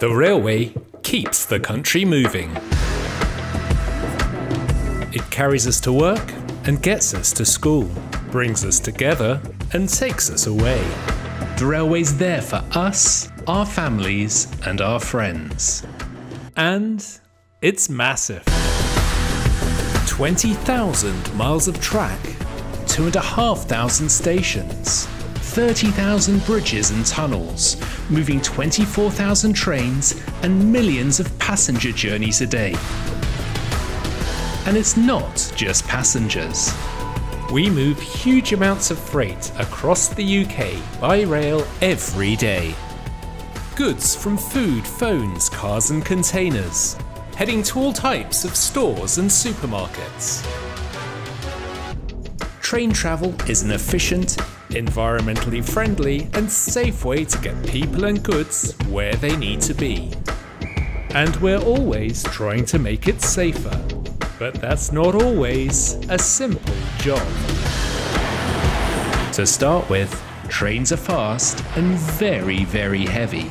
The railway keeps the country moving. It carries us to work and gets us to school, brings us together and takes us away. The railway's there for us, our families, and our friends. And it's massive 20,000 miles of track, 2,500 stations, 30,000 bridges and tunnels, moving 24,000 trains and millions of passenger journeys a day. And it's not just passengers. We move huge amounts of freight across the UK by rail every day. Goods from food, phones, cars, and containers, heading to all types of stores and supermarkets. Train travel is an efficient, environmentally friendly, and safe way to get people and goods where they need to be. And we're always trying to make it safer. But that's not always a simple job. To start with, trains are fast and very, very heavy.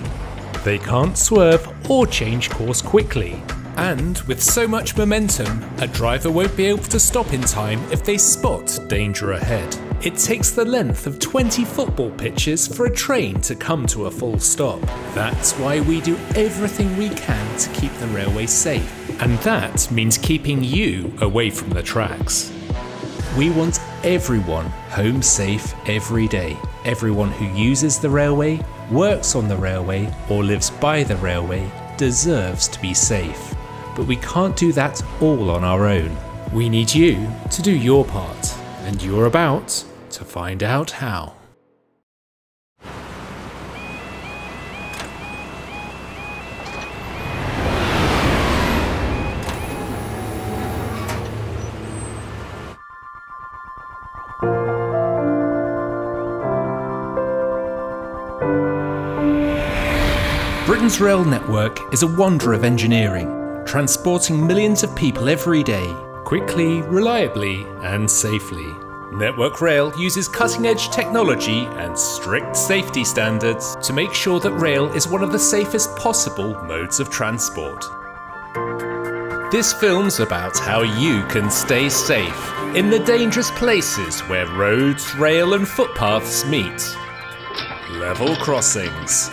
They can't swerve or change course quickly, and with so much momentum, a driver won't be able to stop in time if they spot danger ahead. It takes the length of 20 football pitches for a train to come to a full stop. That's why we do everything we can to keep the railway safe. And that means keeping you away from the tracks. We want everyone home safe every day. Everyone who uses the railway, works on the railway, or lives by the railway deserves to be safe but we can't do that all on our own. We need you to do your part, and you're about to find out how. Britain's rail network is a wonder of engineering transporting millions of people every day, quickly, reliably, and safely. Network Rail uses cutting edge technology and strict safety standards to make sure that rail is one of the safest possible modes of transport. This film's about how you can stay safe in the dangerous places where roads, rail, and footpaths meet. Level crossings.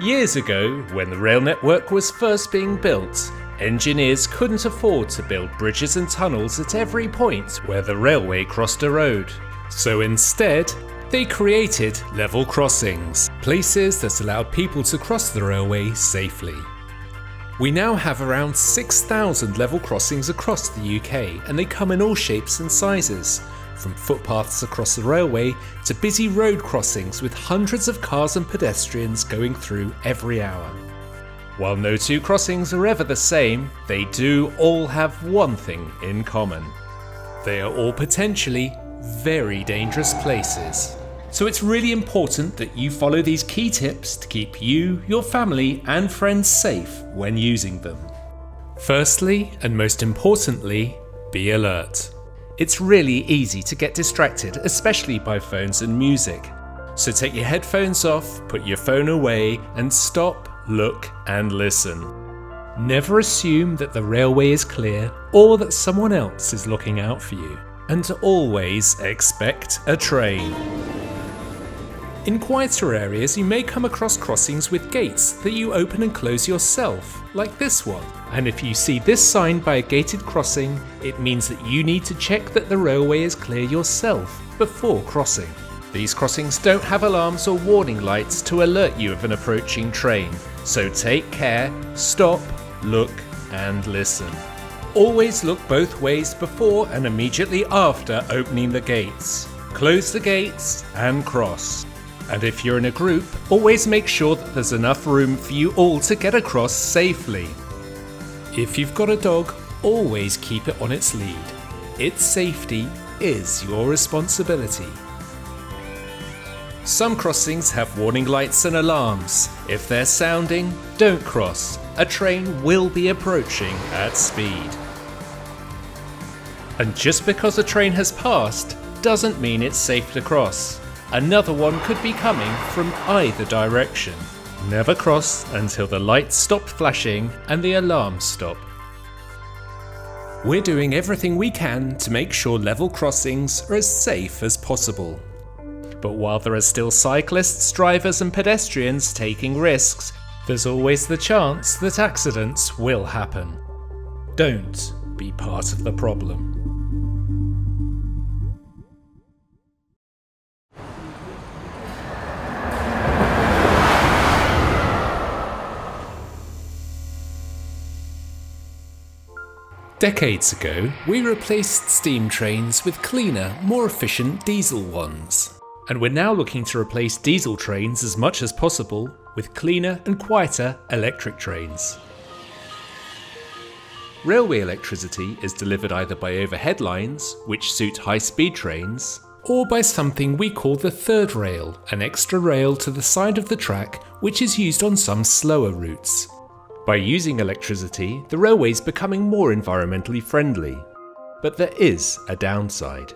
Years ago, when the rail network was first being built, engineers couldn't afford to build bridges and tunnels at every point where the railway crossed a road. So instead, they created level crossings, places that allowed people to cross the railway safely. We now have around 6,000 level crossings across the UK and they come in all shapes and sizes, from footpaths across the railway to busy road crossings with hundreds of cars and pedestrians going through every hour. While no two crossings are ever the same, they do all have one thing in common. They are all potentially very dangerous places. So it's really important that you follow these key tips to keep you, your family, and friends safe when using them. Firstly, and most importantly, be alert. It's really easy to get distracted, especially by phones and music. So take your headphones off, put your phone away, and stop, look, and listen. Never assume that the railway is clear or that someone else is looking out for you. And to always expect a train. In quieter areas, you may come across crossings with gates that you open and close yourself, like this one. And if you see this sign by a gated crossing, it means that you need to check that the railway is clear yourself before crossing. These crossings don't have alarms or warning lights to alert you of an approaching train, so take care, stop, look, and listen. Always look both ways before and immediately after opening the gates. Close the gates and cross. And if you're in a group, always make sure that there's enough room for you all to get across safely. If you've got a dog, always keep it on its lead. Its safety is your responsibility. Some crossings have warning lights and alarms. If they're sounding, don't cross. A train will be approaching at speed. And just because a train has passed doesn't mean it's safe to cross. Another one could be coming from either direction. never cross until the lights stop flashing and the alarms stop. We're doing everything we can to make sure level crossings are as safe as possible. But while there are still cyclists, drivers, and pedestrians taking risks, there's always the chance that accidents will happen. Don't be part of the problem. Decades ago, we replaced steam trains with cleaner, more efficient diesel ones. And we're now looking to replace diesel trains as much as possible with cleaner and quieter electric trains. Railway electricity is delivered either by overhead lines, which suit high speed trains, or by something we call the third rail, an extra rail to the side of the track which is used on some slower routes. By using electricity, the railway is becoming more environmentally friendly. But there is a downside.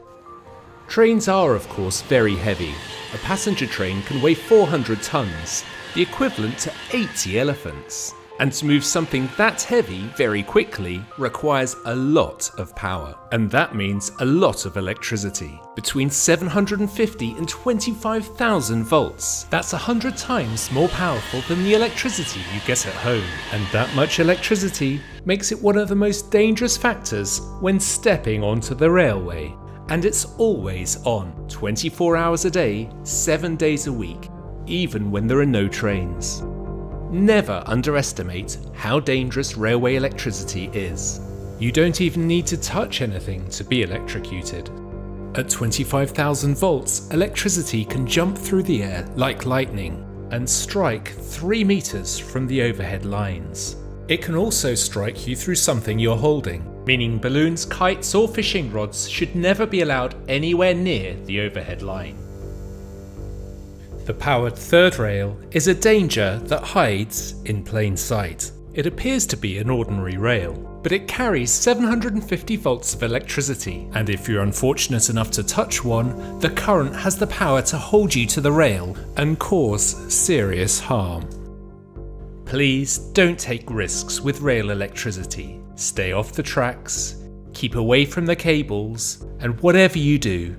Trains are, of course, very heavy. A passenger train can weigh 400 tonnes, the equivalent to 80 elephants. And to move something that heavy very quickly requires a lot of power. And that means a lot of electricity. Between 750 and 25,000 volts. That's 100 times more powerful than the electricity you get at home. And that much electricity makes it one of the most dangerous factors when stepping onto the railway. And it's always on, 24 hours a day, 7 days a week, even when there are no trains. Never underestimate how dangerous railway electricity is. You don't even need to touch anything to be electrocuted. At 25,000 volts, electricity can jump through the air like lightning and strike 3 meters from the overhead lines. It can also strike you through something you're holding, meaning balloons, kites, or fishing rods should never be allowed anywhere near the overhead line. The powered third rail is a danger that hides in plain sight. It appears to be an ordinary rail, but it carries 750 volts of electricity, and if you're unfortunate enough to touch one, the current has the power to hold you to the rail and cause serious harm. Please don't take risks with rail electricity. Stay off the tracks, keep away from the cables, and whatever you do,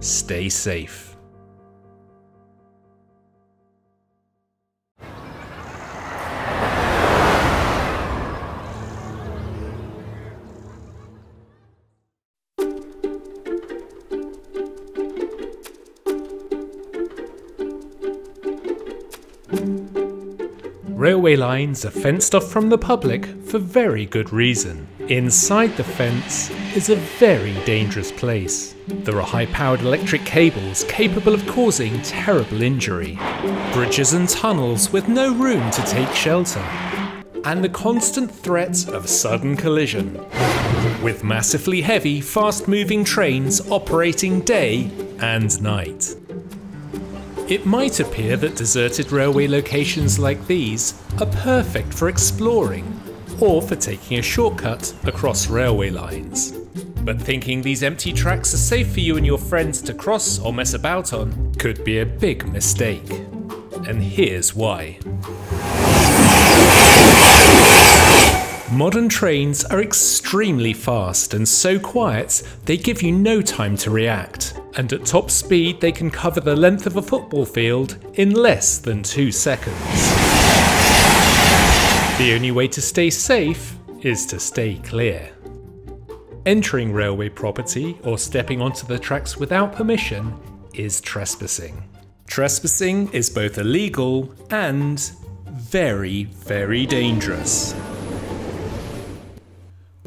stay safe. Railway lines are fenced off from the public for very good reason. Inside the fence is a very dangerous place. There are high powered electric cables capable of causing terrible injury, bridges and tunnels with no room to take shelter, and the constant threat of sudden collision. With massively heavy, fast moving trains operating day and night. It might appear that deserted railway locations like these are perfect for exploring or for taking a shortcut across railway lines. But thinking these empty tracks are safe for you and your friends to cross or mess about on could be a big mistake. And here's why. Modern trains are extremely fast and so quiet they give you no time to react and at top speed they can cover the length of a football field in less than two seconds. The only way to stay safe is to stay clear. Entering railway property or stepping onto the tracks without permission is trespassing. Trespassing is both illegal and very, very dangerous.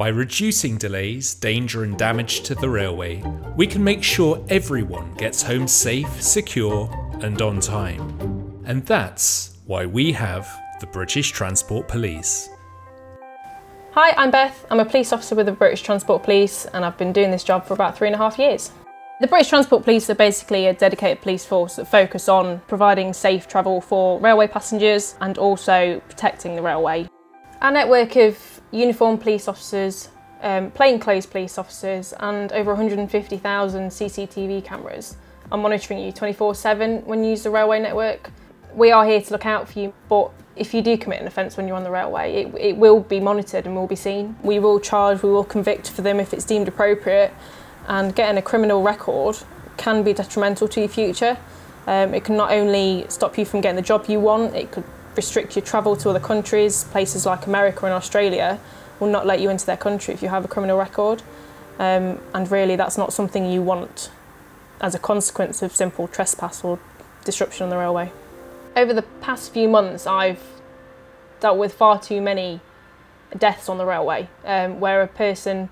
By reducing delays, danger, and damage to the railway, we can make sure everyone gets home safe, secure, and on time. And that's why we have the British Transport Police. Hi, I'm Beth. I'm a police officer with the British Transport Police, and I've been doing this job for about three and a half years. The British Transport Police are basically a dedicated police force that focus on providing safe travel for railway passengers and also protecting the railway. Our network of uniformed police officers, um, plainclothes police officers and over 150,000 CCTV cameras are monitoring you 24-7 when you use the railway network. We are here to look out for you, but if you do commit an offence when you're on the railway, it, it will be monitored and will be seen. We will charge, we will convict for them if it's deemed appropriate, and getting a criminal record can be detrimental to your future. Um, it can not only stop you from getting the job you want, it could restrict your travel to other countries, places like America and Australia will not let you into their country if you have a criminal record. Um, and really, that's not something you want as a consequence of simple trespass or disruption on the railway. Over the past few months, I've dealt with far too many deaths on the railway um, where a person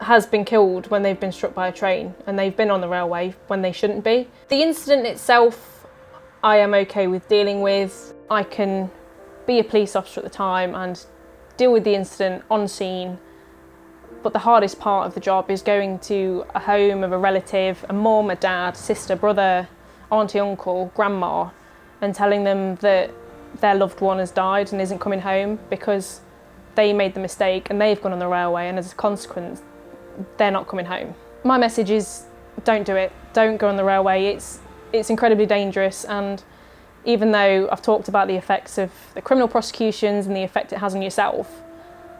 has been killed when they've been struck by a train and they've been on the railway when they shouldn't be. The incident itself, I am okay with dealing with. I can be a police officer at the time and deal with the incident on scene. But the hardest part of the job is going to a home of a relative, a mum, a dad, sister, brother, auntie, uncle, grandma, and telling them that their loved one has died and isn't coming home because they made the mistake and they've gone on the railway and as a consequence they're not coming home. My message is don't do it. Don't go on the railway. It's it's incredibly dangerous and even though I've talked about the effects of the criminal prosecutions and the effect it has on yourself,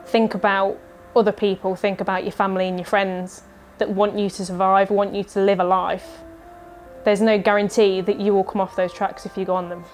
think about other people, think about your family and your friends that want you to survive, want you to live a life. There's no guarantee that you will come off those tracks if you go on them.